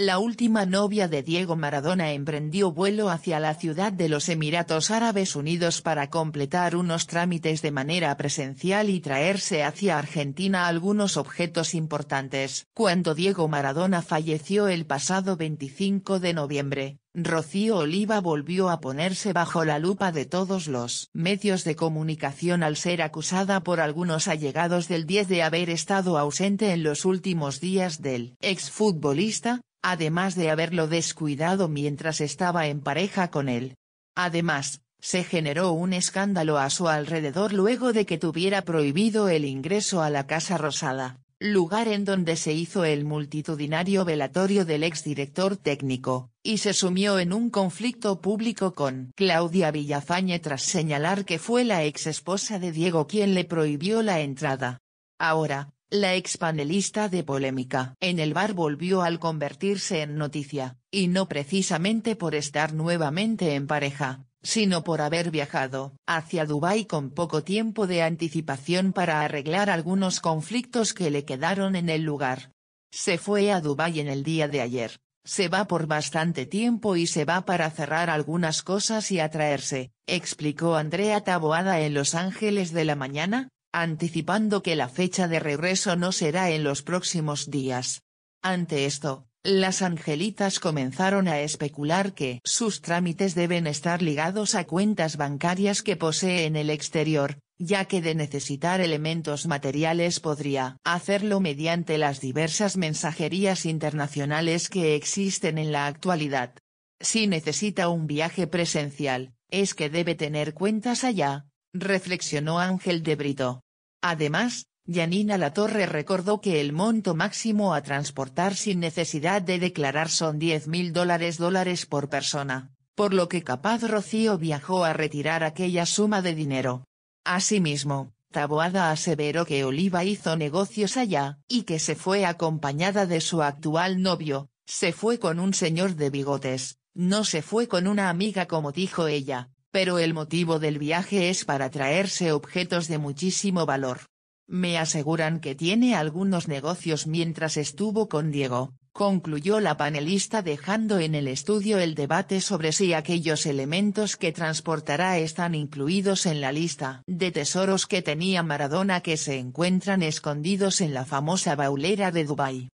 la última novia de Diego Maradona emprendió vuelo hacia la ciudad de los Emiratos Árabes Unidos para completar unos trámites de manera presencial y traerse hacia Argentina algunos objetos importantes. Cuando Diego Maradona falleció el pasado 25 de noviembre, Rocío Oliva volvió a ponerse bajo la lupa de todos los medios de comunicación al ser acusada por algunos allegados del 10 de haber estado ausente en los últimos días del exfutbolista, además de haberlo descuidado mientras estaba en pareja con él. Además, se generó un escándalo a su alrededor luego de que tuviera prohibido el ingreso a la Casa Rosada, lugar en donde se hizo el multitudinario velatorio del exdirector técnico, y se sumió en un conflicto público con Claudia Villafañe tras señalar que fue la exesposa de Diego quien le prohibió la entrada. Ahora, la expanelista de polémica en el bar volvió al convertirse en noticia, y no precisamente por estar nuevamente en pareja, sino por haber viajado hacia Dubái con poco tiempo de anticipación para arreglar algunos conflictos que le quedaron en el lugar. Se fue a Dubái en el día de ayer, se va por bastante tiempo y se va para cerrar algunas cosas y atraerse, explicó Andrea Taboada en Los Ángeles de la Mañana, anticipando que la fecha de regreso no será en los próximos días. Ante esto, las angelitas comenzaron a especular que sus trámites deben estar ligados a cuentas bancarias que posee en el exterior, ya que de necesitar elementos materiales podría hacerlo mediante las diversas mensajerías internacionales que existen en la actualidad. Si necesita un viaje presencial, es que debe tener cuentas allá, reflexionó Ángel de Brito. Además, Yanina Latorre recordó que el monto máximo a transportar sin necesidad de declarar son 10 mil dólares dólares por persona, por lo que capaz Rocío viajó a retirar aquella suma de dinero. Asimismo, Taboada aseveró que Oliva hizo negocios allá, y que se fue acompañada de su actual novio, se fue con un señor de bigotes, no se fue con una amiga como dijo ella, pero el motivo del viaje es para traerse objetos de muchísimo valor. Me aseguran que tiene algunos negocios mientras estuvo con Diego, concluyó la panelista dejando en el estudio el debate sobre si aquellos elementos que transportará están incluidos en la lista de tesoros que tenía Maradona que se encuentran escondidos en la famosa baulera de Dubái.